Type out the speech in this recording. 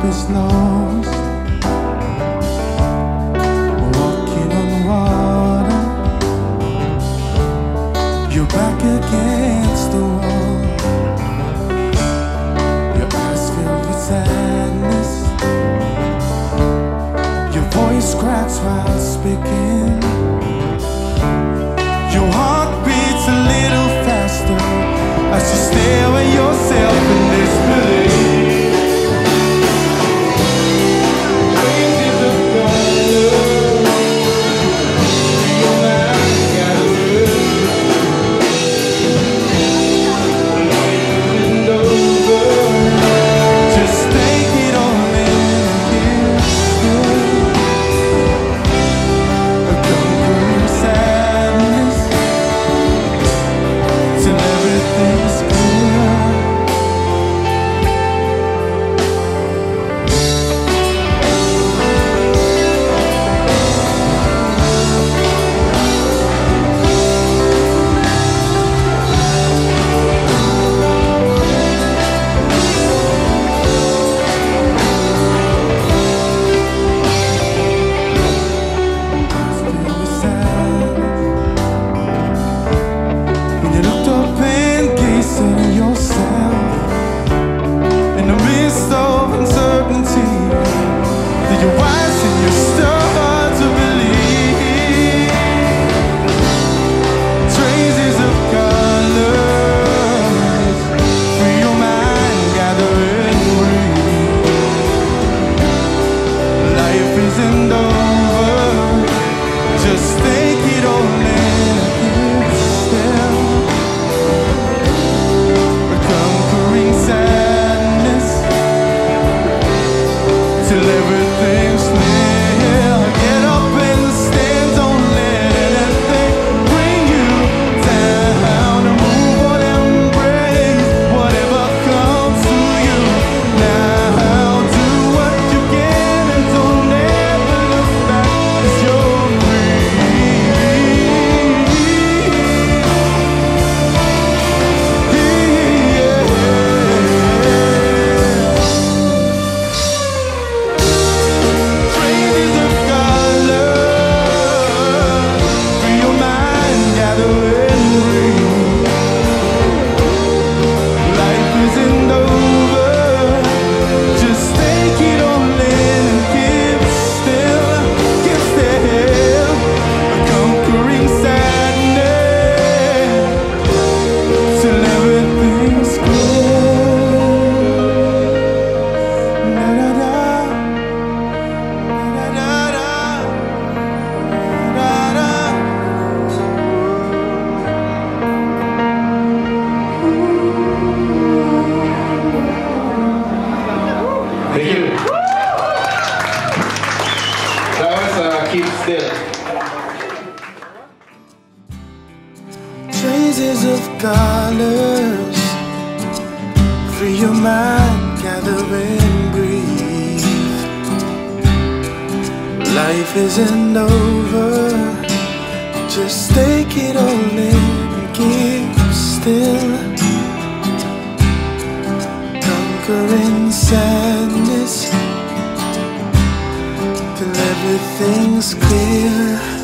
hope is lost. Walking on water, you're back against the wall. Your eyes filled with sadness, your voice cracks while speaking. wise in your Thank you. Guys, uh, keep still. Traces of colors Free your mind, gather and breathe Life isn't over Just take it all in, keep still everything's clear.